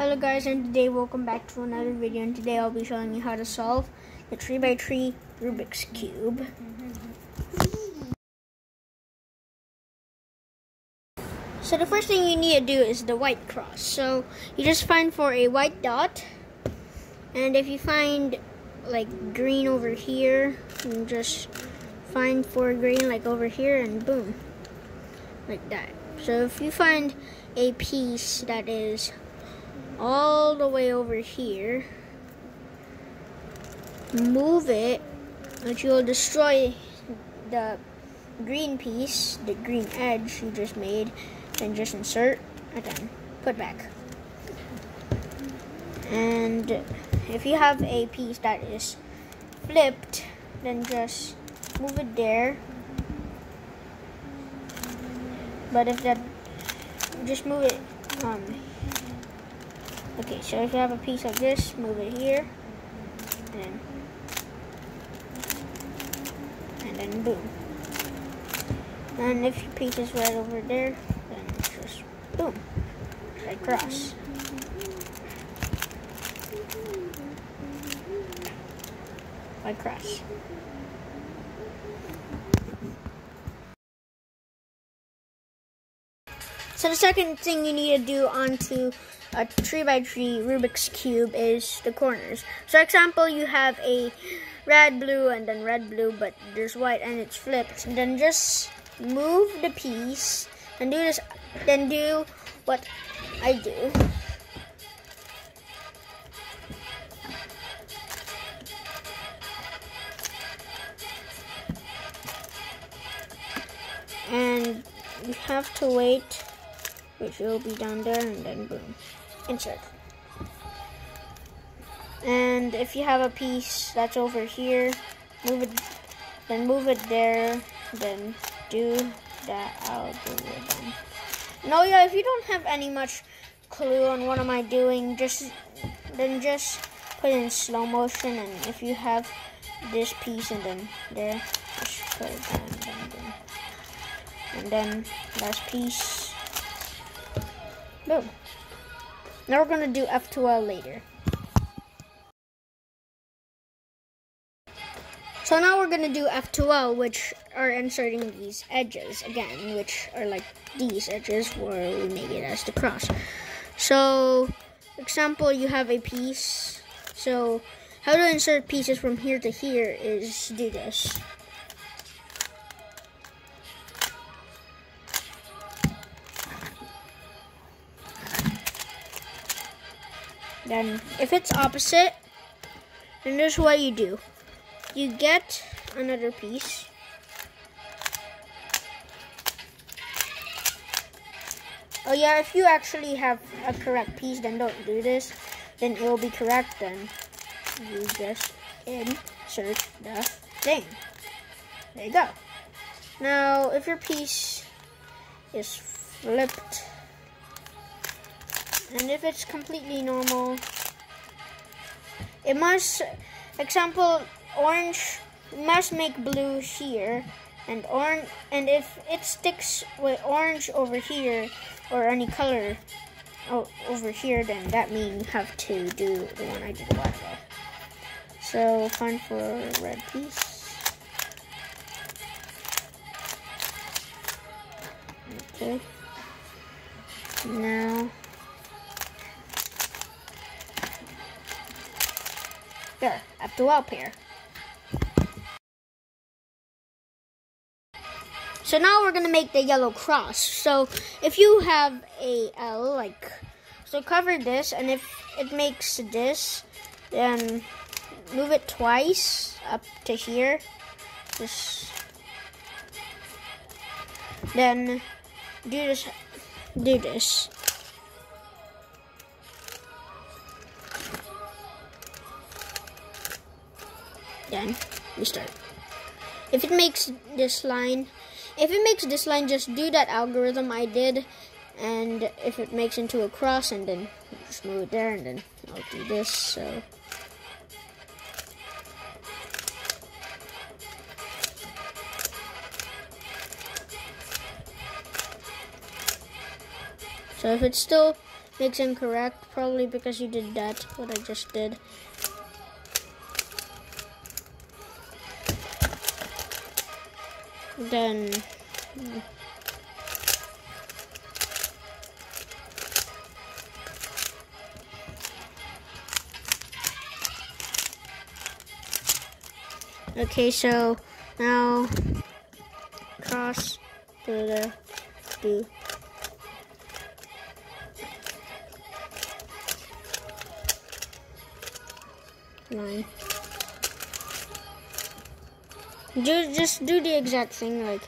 Hello guys and today welcome back to another video and today I'll be showing you how to solve the 3x3 Rubik's Cube. So the first thing you need to do is the white cross. So you just find for a white dot and if you find like green over here, you just find for green like over here and boom, like that. So if you find a piece that is all the way over here, move it, which will destroy the green piece, the green edge you just made, and just insert, then put back. And if you have a piece that is flipped, then just move it there. But if that, just move it, um, okay, so if you have a piece like this, move it here, and and then boom. And if your piece is right over there, then just boom, right cross. Right cross. So the second thing you need to do onto a 3x3 Rubik's Cube is the corners. So example, you have a red, blue, and then red, blue, but there's white and it's flipped. Then just move the piece and do this, then do what I do. And you have to wait which will be down there and then boom insert and if you have a piece that's over here move it then move it there then do that algorithm. No yeah if you don't have any much clue on what am I doing just then just put in slow motion and if you have this piece and then there just put it down and then, and then last piece. Boom. Now we're going to do F2L later. So now we're going to do F2L, which are inserting these edges again, which are like these edges where we make it as the cross. So, example, you have a piece. So, how to insert pieces from here to here is do this. Then if it's opposite, then this is what you do. You get another piece. Oh yeah, if you actually have a correct piece, then don't do this. Then it will be correct, then you just insert the thing. There you go. Now, if your piece is flipped and if it's completely normal, it must, example, orange must make blue here, and orange, and if it sticks with orange over here, or any color over here, then that means you have to do the one I did a while ago. So find for red piece. Okay. Now There, up to up here. So now we're gonna make the yellow cross. So if you have a L, like, so cover this, and if it makes this, then move it twice up to here. Just then do this, do this. Then we start. If it makes this line, if it makes this line, just do that algorithm I did, and if it makes into a cross, and then just move it there, and then I'll do this, so. So if it still makes incorrect, probably because you did that, what I just did. Then Okay, so now cross to the do line. Do just do the exact thing. Like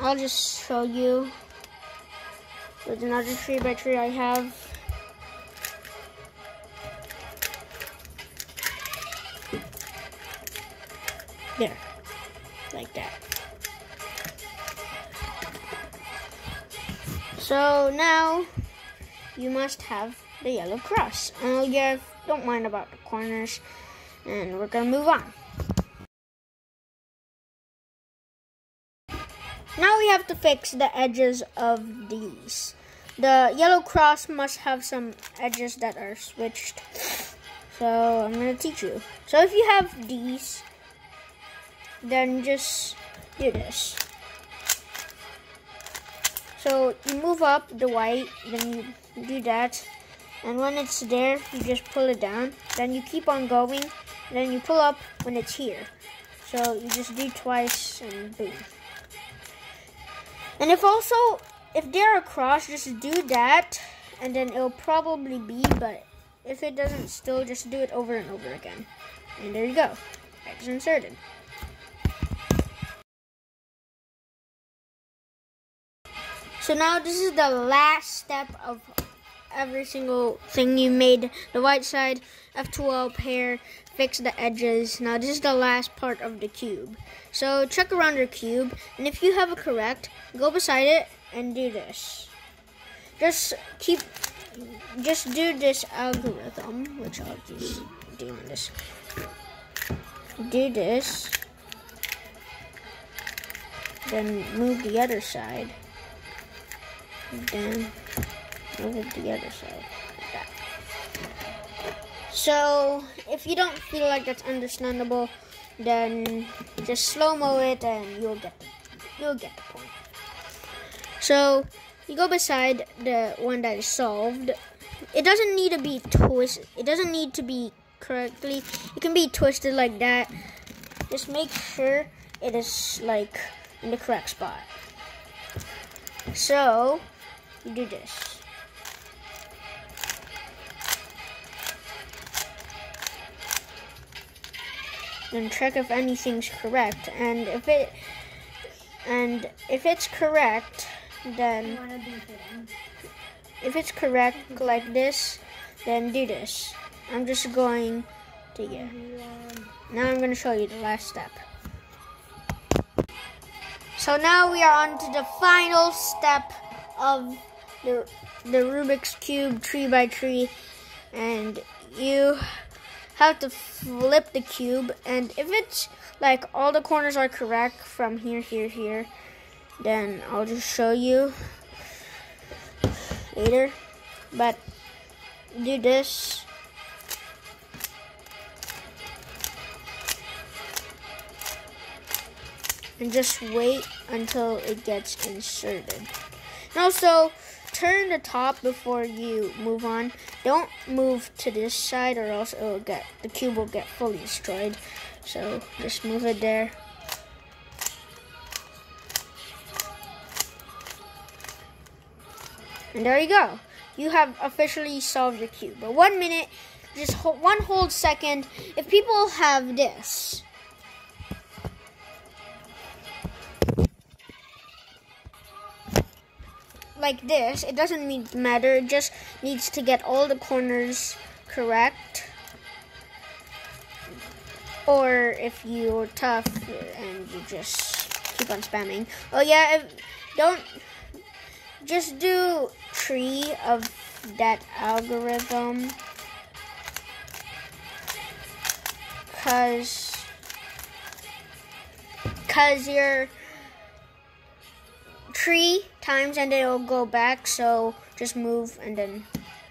I'll just show you with another tree by tree I have. There, like that. So now you must have the yellow cross. And you don't mind about the corners. And we're gonna move on. Have to fix the edges of these. The yellow cross must have some edges that are switched. So I'm gonna teach you. So if you have these, then just do this. So you move up the white, then you do that, and when it's there, you just pull it down. Then you keep on going, then you pull up when it's here. So you just do twice and boom. And if also, if they're across, just do that, and then it'll probably be, but if it doesn't still, just do it over and over again. And there you go. It's inserted. So now this is the last step of every single thing you made. The white side, F2L pair, fix the edges. Now this is the last part of the cube. So check around your cube, and if you have a correct, go beside it and do this. Just keep, just do this algorithm, which I'll just do on this. Do this, then move the other side then the other side. Like that. So if you don't feel like that's understandable, then just slow-mo it and you'll get you'll get the point. So you go beside the one that is solved. It doesn't need to be twisted. It doesn't need to be correctly. It can be twisted like that. Just make sure it is like in the correct spot. So you do this. Then check if anything's correct, and if it and if it's correct, then if it's correct like this, then do this. I'm just going to get. Now I'm going to show you the last step. So now we are on to the final step of the, the Rubik's Cube tree by tree and you have to flip the cube and if it's like all the corners are correct from here, here, here, then I'll just show you later. But do this. And just wait until it gets inserted. And also, turn the top before you move on. Don't move to this side or else it'll get the cube will get fully destroyed. So just move it there. And there you go. You have officially solved your cube. But one minute, just one whole second. If people have this, like this, it doesn't need matter. It just needs to get all the corners correct. Or if you're tough and you just keep on spamming. Oh yeah, if, don't just do tree of that algorithm. Cause cause you're tree times and it'll go back. So just move and then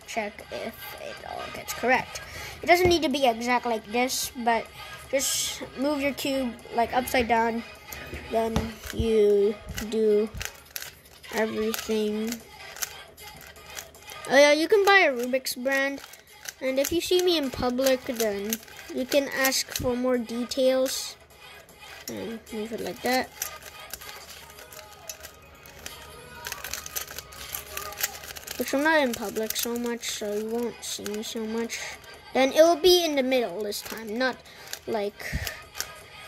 check if it all gets correct. It doesn't need to be exact like this, but just move your cube like upside down. Then you do everything. Oh yeah, you can buy a Rubik's brand. And if you see me in public, then you can ask for more details. And move it like that. Which I'm not in public so much, so you won't see me so much. Then it will be in the middle this time, not like,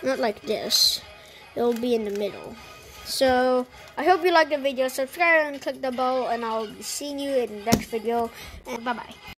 not like this. It will be in the middle. So, I hope you liked the video. Subscribe and click the bell, and I'll be seeing you in the next video. And bye-bye.